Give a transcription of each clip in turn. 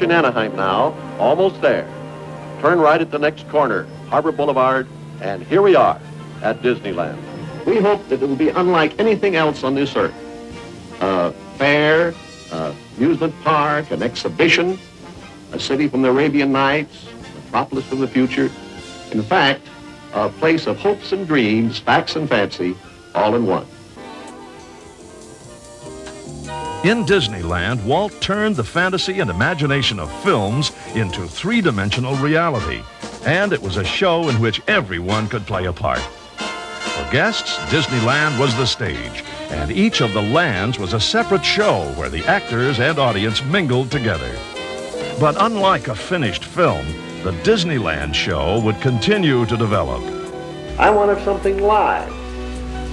We're Anaheim now, almost there. Turn right at the next corner, Harbor Boulevard, and here we are at Disneyland. We hope that it will be unlike anything else on this earth. A fair, a amusement park, an exhibition, a city from the Arabian Nights, a metropolis from the future. In fact, a place of hopes and dreams, facts and fancy, all in one. In Disneyland, Walt turned the fantasy and imagination of films into three-dimensional reality. And it was a show in which everyone could play a part. For guests, Disneyland was the stage, and each of the lands was a separate show where the actors and audience mingled together. But unlike a finished film, the Disneyland show would continue to develop. I wanted something live,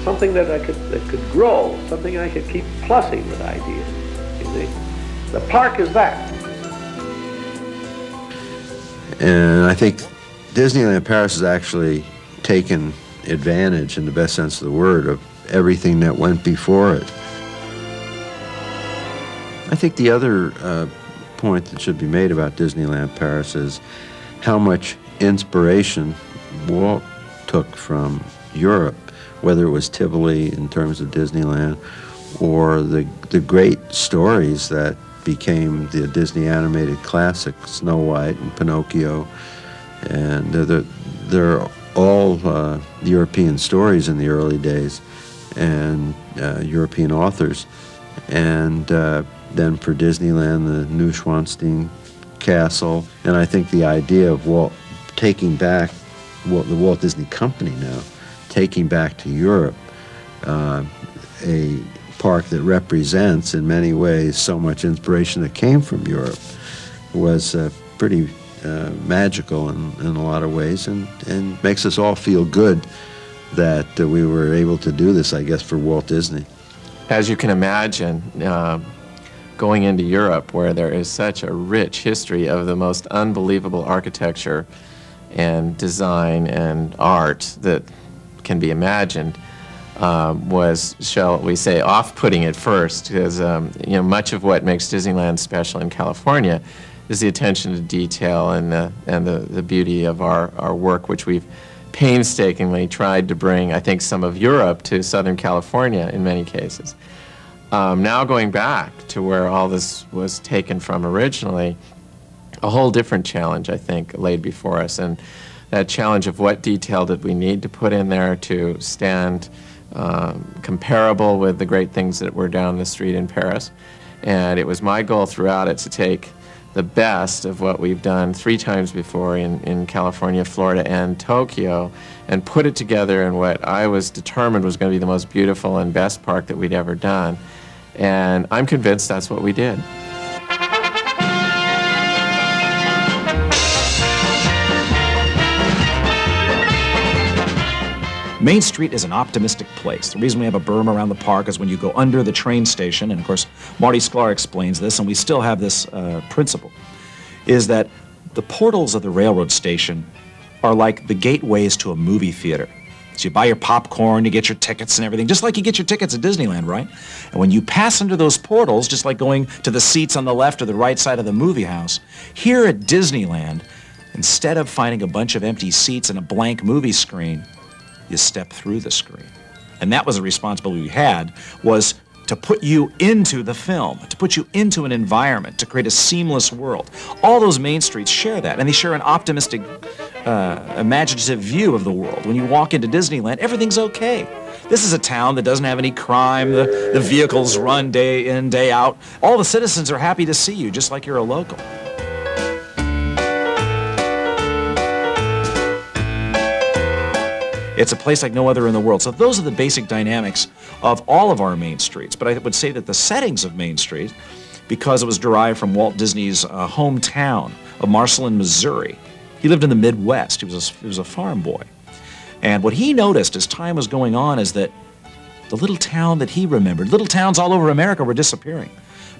something that I could that could grow, something I could keep plussing with ideas. You see, the park is that. And I think Disneyland Paris has actually taken advantage, in the best sense of the word, of everything that went before it. I think the other uh, point that should be made about Disneyland Paris is how much inspiration Walt took from Europe, whether it was Tivoli in terms of Disneyland or the, the great stories that became the Disney animated classic, Snow White and Pinocchio. And they're, they're all uh, European stories in the early days and uh, European authors. And uh, then for Disneyland, the Neuschwanstein Castle. And I think the idea of Walt taking back Walt, the Walt Disney Company now, taking back to Europe uh, a park that represents, in many ways, so much inspiration that came from Europe was uh, pretty uh, magical in, in a lot of ways and, and makes us all feel good that uh, we were able to do this, I guess, for Walt Disney. As you can imagine, uh, going into Europe where there is such a rich history of the most unbelievable architecture and design and art that can be imagined um, was, shall we say, off-putting at first because um, you know much of what makes Disneyland special in California is the attention to detail and the, and the, the beauty of our, our work, which we've painstakingly tried to bring, I think, some of Europe to Southern California in many cases. Um, now going back to where all this was taken from originally, a whole different challenge, I think, laid before us. And that challenge of what detail did we need to put in there to stand um, comparable with the great things that were down the street in Paris. And it was my goal throughout it to take the best of what we've done three times before in, in California, Florida, and Tokyo, and put it together in what I was determined was going to be the most beautiful and best park that we'd ever done. And I'm convinced that's what we did. Main Street is an optimistic place. The reason we have a berm around the park is when you go under the train station, and of course, Marty Sklar explains this, and we still have this uh, principle, is that the portals of the railroad station are like the gateways to a movie theater. So you buy your popcorn, you get your tickets and everything, just like you get your tickets at Disneyland, right? And when you pass under those portals, just like going to the seats on the left or the right side of the movie house, here at Disneyland, instead of finding a bunch of empty seats and a blank movie screen, you step through the screen. And that was a responsibility we had, was to put you into the film, to put you into an environment, to create a seamless world. All those main streets share that, and they share an optimistic, uh, imaginative view of the world. When you walk into Disneyland, everything's okay. This is a town that doesn't have any crime. The, the vehicles run day in, day out. All the citizens are happy to see you, just like you're a local. It's a place like no other in the world. So those are the basic dynamics of all of our main streets. But I would say that the settings of Main Street, because it was derived from Walt Disney's uh, hometown of Marceline, Missouri, he lived in the Midwest. He was, a, he was a farm boy. And what he noticed as time was going on is that the little town that he remembered, little towns all over America were disappearing.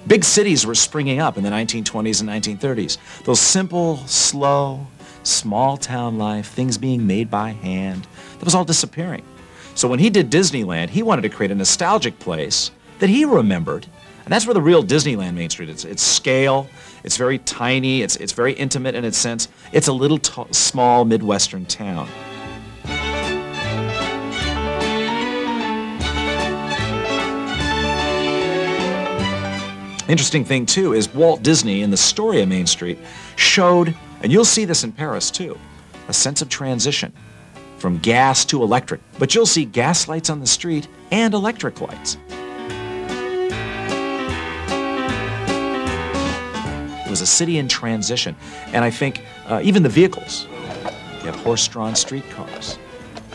Big cities were springing up in the 1920s and 1930s. Those simple, slow, small town life, things being made by hand, that was all disappearing. So when he did Disneyland, he wanted to create a nostalgic place that he remembered. And that's where the real Disneyland Main Street is. It's scale, it's very tiny, it's, it's very intimate in its sense. It's a little small Midwestern town. Interesting thing, too, is Walt Disney in the story of Main Street showed, and you'll see this in Paris, too, a sense of transition from gas to electric. But you'll see gas lights on the street and electric lights. It was a city in transition. And I think uh, even the vehicles, you have horse-drawn streetcars.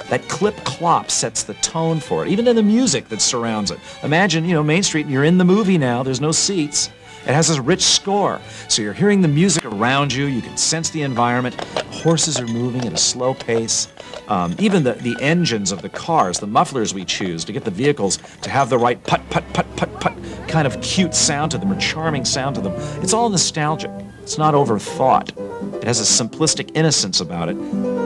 That clip clop sets the tone for it, even in the music that surrounds it. Imagine, you know, Main Street, and you're in the movie now, there's no seats. It has this rich score, so you're hearing the music around you, you can sense the environment. Horses are moving at a slow pace. Um, even the, the engines of the cars, the mufflers we choose to get the vehicles to have the right put, put, put, put, put kind of cute sound to them or charming sound to them. It's all nostalgic. It's not overthought. It has a simplistic innocence about it.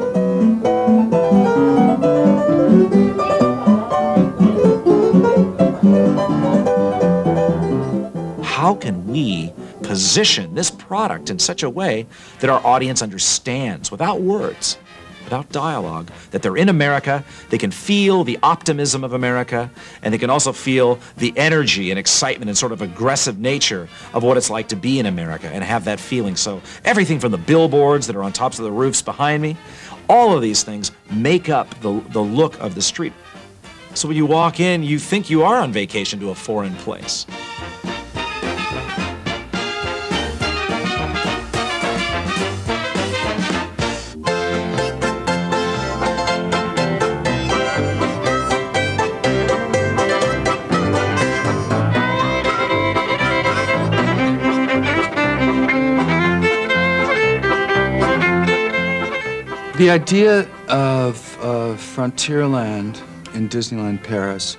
Can we position this product in such a way that our audience understands without words, without dialogue, that they're in America, they can feel the optimism of America, and they can also feel the energy and excitement and sort of aggressive nature of what it's like to be in America and have that feeling. So everything from the billboards that are on tops of the roofs behind me, all of these things make up the, the look of the street. So when you walk in, you think you are on vacation to a foreign place. The idea of, of Frontierland in Disneyland Paris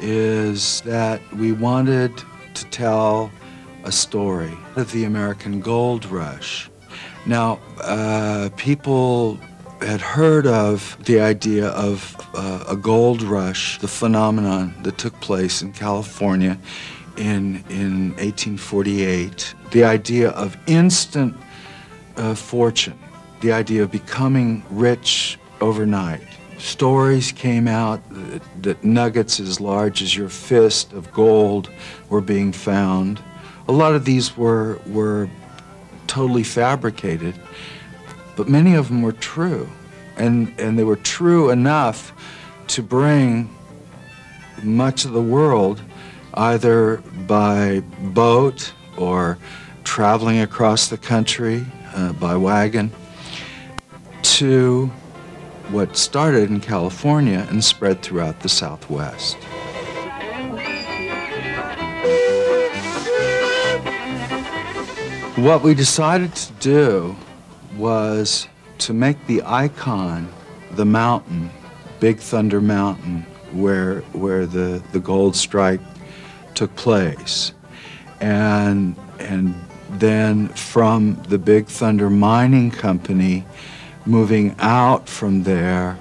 is that we wanted to tell a story of the American gold rush. Now, uh, people had heard of the idea of uh, a gold rush, the phenomenon that took place in California in, in 1848, the idea of instant uh, fortune the idea of becoming rich overnight. Stories came out that, that nuggets as large as your fist of gold were being found. A lot of these were, were totally fabricated, but many of them were true. And, and they were true enough to bring much of the world either by boat or traveling across the country uh, by wagon to what started in California and spread throughout the Southwest. What we decided to do was to make the icon the mountain, Big Thunder Mountain, where, where the, the gold strike took place. And, and then from the Big Thunder Mining Company, moving out from there,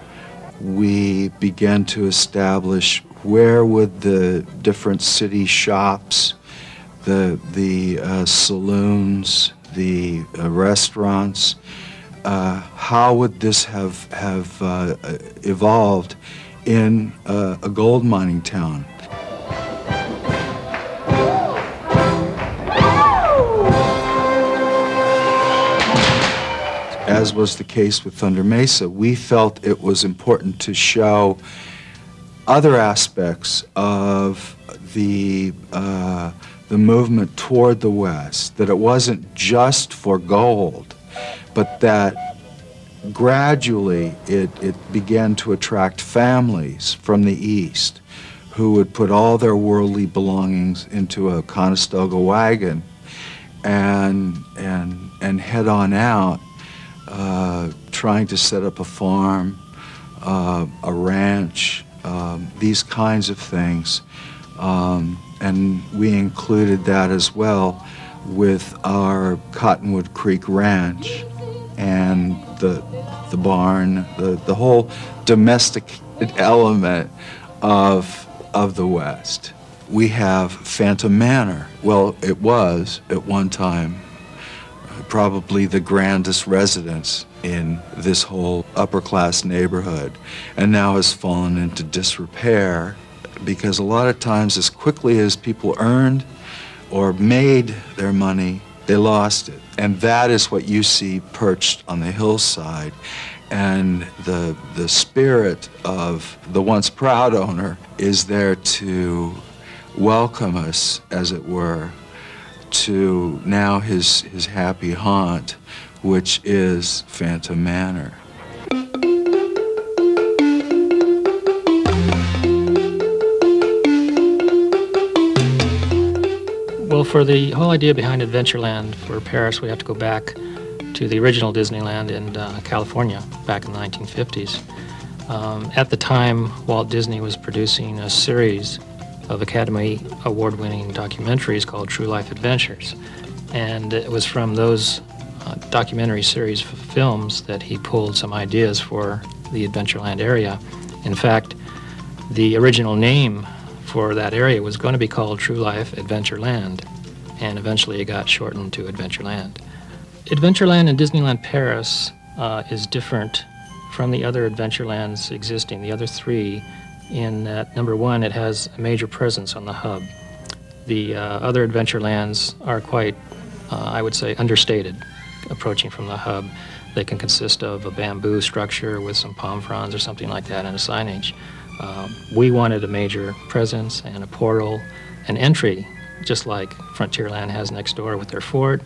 we began to establish where would the different city shops, the, the uh, saloons, the uh, restaurants, uh, how would this have, have uh, evolved in uh, a gold mining town? As was the case with Thunder Mesa, we felt it was important to show other aspects of the uh, the movement toward the West. That it wasn't just for gold, but that gradually it, it began to attract families from the East who would put all their worldly belongings into a Conestoga wagon and and and head on out uh, trying to set up a farm, uh, a ranch, um, these kinds of things. Um, and we included that as well with our Cottonwood Creek Ranch and the the barn, the, the whole domestic element of of the West. We have Phantom Manor. Well, it was at one time probably the grandest residence in this whole upper class neighborhood and now has fallen into disrepair because a lot of times as quickly as people earned or made their money they lost it. And that is what you see perched on the hillside. And the the spirit of the once proud owner is there to welcome us as it were to now his his happy haunt which is Phantom Manor. Well, for the whole idea behind Adventureland for Paris, we have to go back to the original Disneyland in uh, California back in the 1950s. Um, at the time, Walt Disney was producing a series of Academy Award winning documentaries called True Life Adventures. And it was from those uh, documentary series films that he pulled some ideas for the Adventureland area. In fact, the original name for that area was going to be called True Life Adventureland, and eventually it got shortened to Adventureland. Adventureland in Disneyland Paris uh, is different from the other Adventurelands existing, the other three, in that number one, it has a major presence on the hub. The uh, other Adventurelands are quite, uh, I would say, understated approaching from the hub. They can consist of a bamboo structure with some palm fronds or something like that and a signage. Um, we wanted a major presence and a portal, an entry, just like Frontierland has next door with their fort,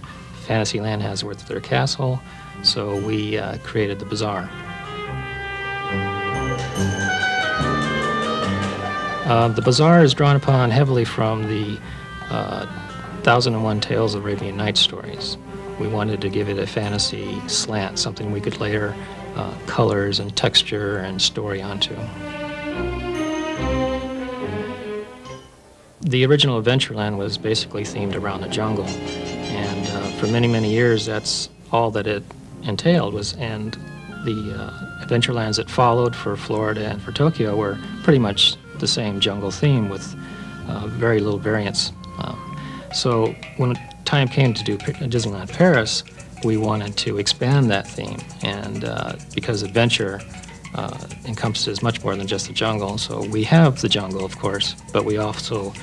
Fantasyland has with their castle. So we uh, created the bazaar. Uh, the bazaar is drawn upon heavily from the uh, Thousand and One Tales of Arabian Nights stories. We wanted to give it a fantasy slant, something we could layer uh, colors and texture and story onto. The original Adventureland was basically themed around the jungle, and uh, for many, many years, that's all that it entailed was, and the uh, Adventurelands that followed for Florida and for Tokyo were pretty much the same jungle theme with uh, very little variance. Um, so when time came to do Disneyland Paris, we wanted to expand that theme, and uh, because adventure uh, encompasses much more than just the jungle, so we have the jungle, of course, but we also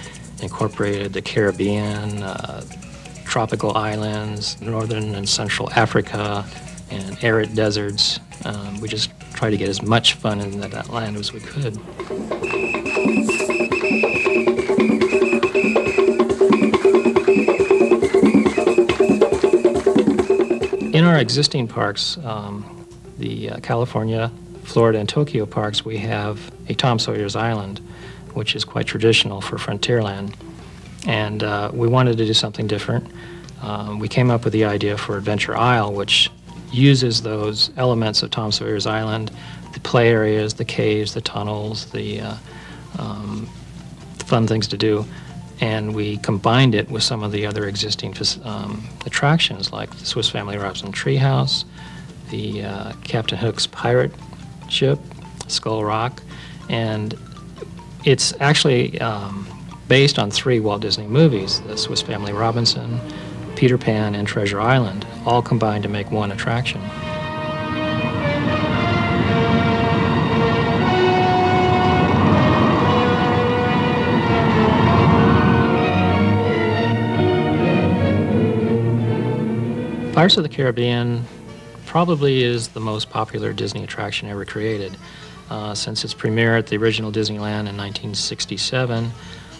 incorporated the Caribbean, uh, tropical islands, northern and central Africa, and arid deserts. Um, we just try to get as much fun in that land as we could. In our existing parks, um, the uh, California, Florida, and Tokyo parks, we have a Tom Sawyer's Island, which is quite traditional for Frontierland. And uh, we wanted to do something different. Um, we came up with the idea for Adventure Isle, which uses those elements of Tom Sawyer's Island, the play areas, the caves, the tunnels, the uh, um, fun things to do, and we combined it with some of the other existing um, attractions like the Swiss Family Robinson Treehouse, the uh, Captain Hook's pirate ship, Skull Rock, and it's actually um, based on three Walt Disney movies, the Swiss Family Robinson, Peter Pan, and Treasure Island, all combined to make one attraction. Pirates of the Caribbean probably is the most popular Disney attraction ever created. Uh, since its premiere at the original Disneyland in 1967,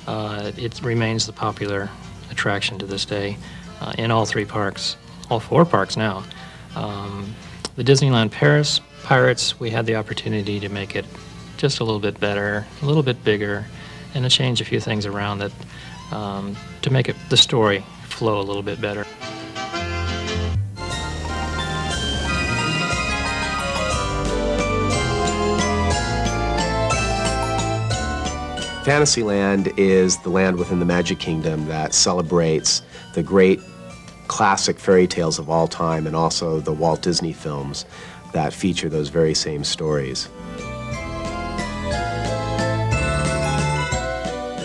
uh, it remains the popular attraction to this day uh, in all three parks, all four parks now. Um, the Disneyland Paris Pirates, we had the opportunity to make it just a little bit better, a little bit bigger, and to change a few things around it um, to make it the story flow a little bit better. Fantasyland is the land within the Magic Kingdom that celebrates the great classic fairy tales of all time and also the Walt Disney films that feature those very same stories.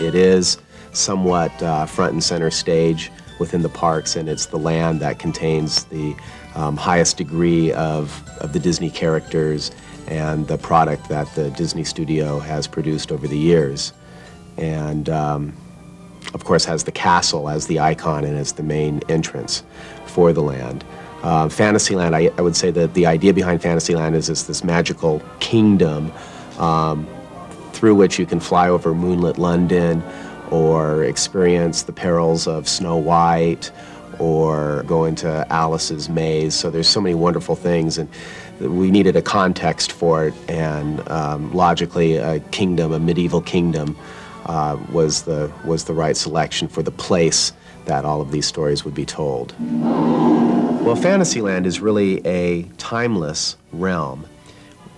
It is somewhat uh, front and center stage within the parks, and it's the land that contains the um, highest degree of, of the Disney characters and the product that the Disney studio has produced over the years. And um, of course, has the castle as the icon and as the main entrance for the land. Uh, Fantasyland, I, I, would say that the idea behind Fantasyland is this, this magical kingdom um, through which you can fly over moonlit London or experience the perils of Snow White or go into Alice's maze. So there's so many wonderful things, and we needed a context for it, and um, logically, a kingdom, a medieval kingdom, uh, was the was the right selection for the place that all of these stories would be told. Well, Fantasyland is really a timeless realm.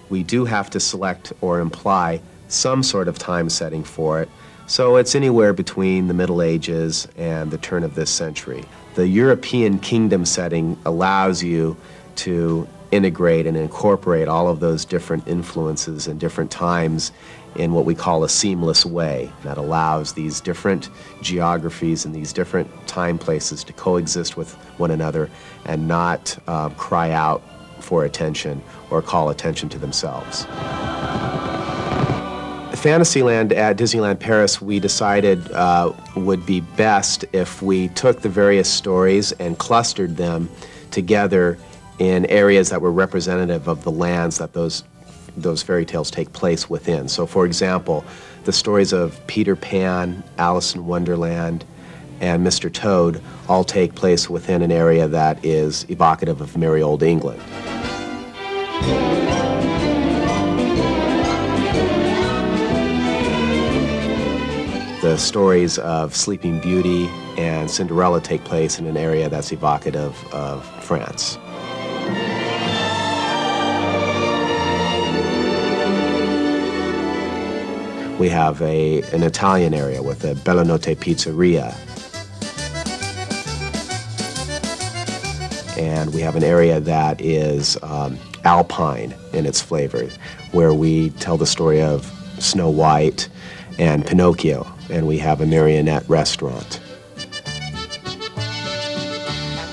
We do have to select or imply some sort of time setting for it, so it's anywhere between the Middle Ages and the turn of this century. The European kingdom setting allows you to integrate and incorporate all of those different influences and different times in what we call a seamless way that allows these different geographies and these different time places to coexist with one another and not uh, cry out for attention or call attention to themselves. Fantasyland at Disneyland Paris, we decided uh, would be best if we took the various stories and clustered them together in areas that were representative of the lands that those those fairy tales take place within. So, for example, the stories of Peter Pan, Alice in Wonderland, and Mr. Toad all take place within an area that is evocative of merry old England. The stories of Sleeping Beauty and Cinderella take place in an area that's evocative of France. We have a, an Italian area with a Bella Notte Pizzeria. And we have an area that is um, alpine in its flavor, where we tell the story of Snow White and Pinocchio, and we have a marionette restaurant.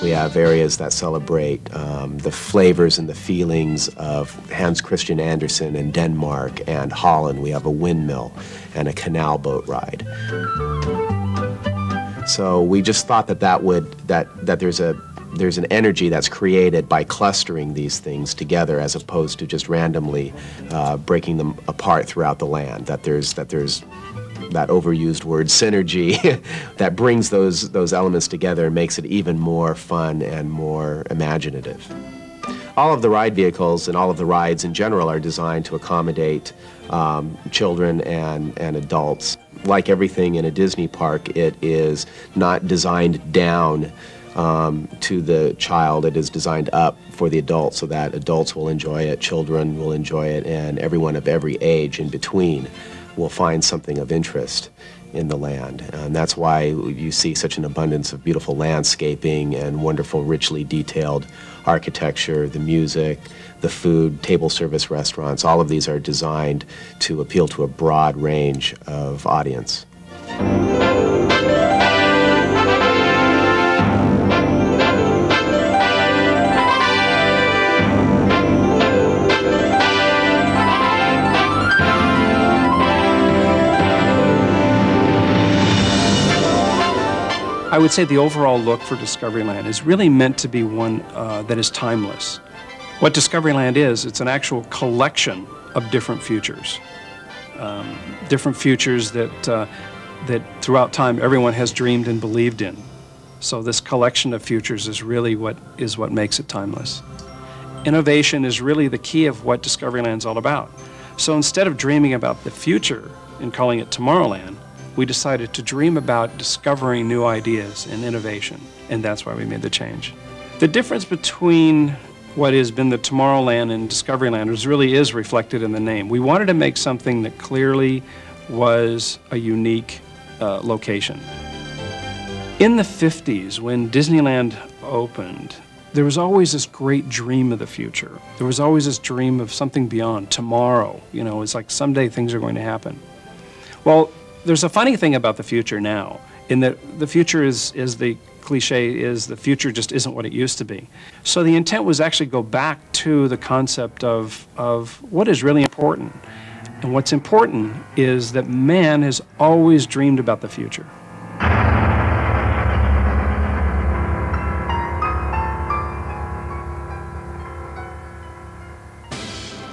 We have areas that celebrate um, the flavors and the feelings of Hans Christian Andersen in Denmark and Holland. We have a windmill and a canal boat ride. So we just thought that that would that that there's a there's an energy that's created by clustering these things together as opposed to just randomly uh, breaking them apart throughout the land. That there's that there's that overused word synergy that brings those those elements together and makes it even more fun and more imaginative. All of the ride vehicles and all of the rides in general are designed to accommodate um, children and, and adults. Like everything in a Disney park, it is not designed down um, to the child. It is designed up for the adult so that adults will enjoy it, children will enjoy it, and everyone of every age in between will find something of interest in the land. And that's why you see such an abundance of beautiful landscaping and wonderful, richly detailed architecture, the music, the food, table service restaurants. All of these are designed to appeal to a broad range of audience. I would say the overall look for Discoveryland is really meant to be one uh, that is timeless. What Discoveryland is, it's an actual collection of different futures. Um, different futures that, uh, that throughout time everyone has dreamed and believed in. So this collection of futures is really what is what makes it timeless. Innovation is really the key of what Discoveryland is all about. So instead of dreaming about the future and calling it Tomorrowland, we decided to dream about discovering new ideas and innovation, and that's why we made the change. The difference between what has been the Tomorrowland and Discoveryland is really is reflected in the name. We wanted to make something that clearly was a unique uh, location. In the 50s, when Disneyland opened, there was always this great dream of the future. There was always this dream of something beyond, tomorrow. You know, it's like someday things are going to happen. Well, there's a funny thing about the future now, in that the future is, is the cliche is the future just isn't what it used to be. So the intent was actually go back to the concept of, of what is really important. And what's important is that man has always dreamed about the future.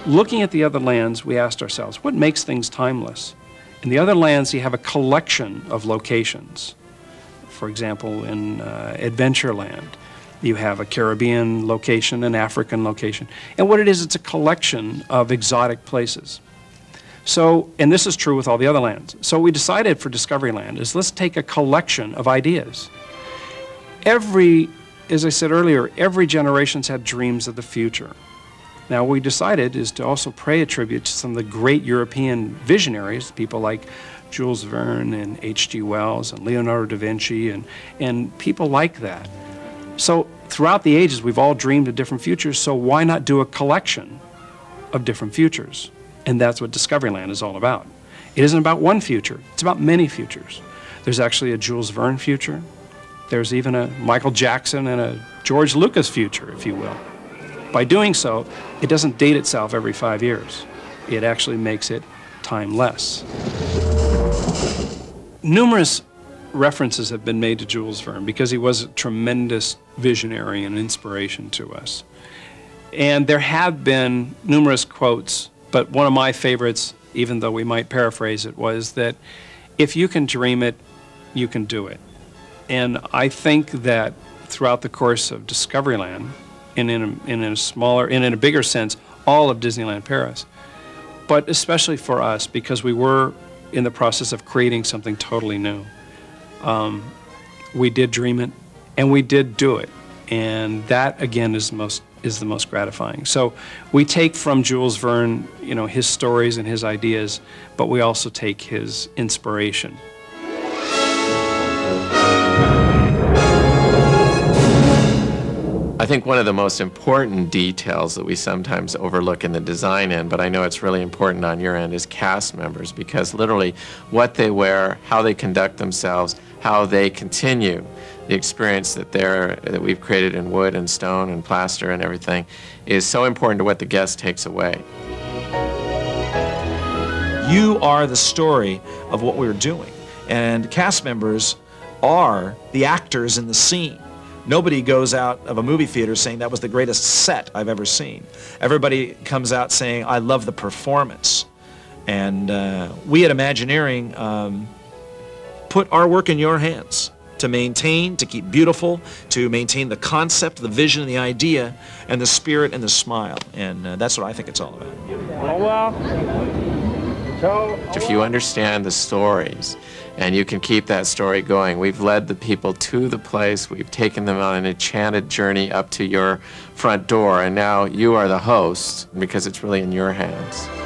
Looking at the other lands, we asked ourselves, what makes things timeless? In the other lands, you have a collection of locations. For example, in uh, Adventureland, you have a Caribbean location, an African location. And what it is, it's a collection of exotic places. So, and this is true with all the other lands. So we decided for Discoveryland is let's take a collection of ideas. Every, as I said earlier, every generation's had dreams of the future. Now, what we decided is to also pay a tribute to some of the great European visionaries, people like Jules Verne and H.G. Wells and Leonardo da Vinci and, and people like that. So, throughout the ages, we've all dreamed of different futures, so why not do a collection of different futures? And that's what Discoveryland is all about. It isn't about one future, it's about many futures. There's actually a Jules Verne future, there's even a Michael Jackson and a George Lucas future, if you will. By doing so, it doesn't date itself every five years. It actually makes it timeless. Numerous references have been made to Jules Verne because he was a tremendous visionary and inspiration to us. And there have been numerous quotes, but one of my favorites, even though we might paraphrase it, was that if you can dream it, you can do it. And I think that throughout the course of Discoveryland, and in a, in a smaller, and in a bigger sense, all of Disneyland Paris, but especially for us because we were in the process of creating something totally new. Um, we did dream it, and we did do it, and that again is the most is the most gratifying. So we take from Jules Verne, you know, his stories and his ideas, but we also take his inspiration. I think one of the most important details that we sometimes overlook in the design end, but I know it's really important on your end, is cast members because literally what they wear, how they conduct themselves, how they continue the experience that they're that we've created in wood and stone and plaster and everything is so important to what the guest takes away. You are the story of what we're doing, and cast members are the actors in the scene. Nobody goes out of a movie theater saying that was the greatest set I've ever seen. Everybody comes out saying, I love the performance. And uh, we at Imagineering um, put our work in your hands to maintain, to keep beautiful, to maintain the concept, the vision, the idea, and the spirit and the smile. And uh, that's what I think it's all about. If you understand the stories and you can keep that story going, we've led the people to the place, we've taken them on an enchanted journey up to your front door, and now you are the host because it's really in your hands.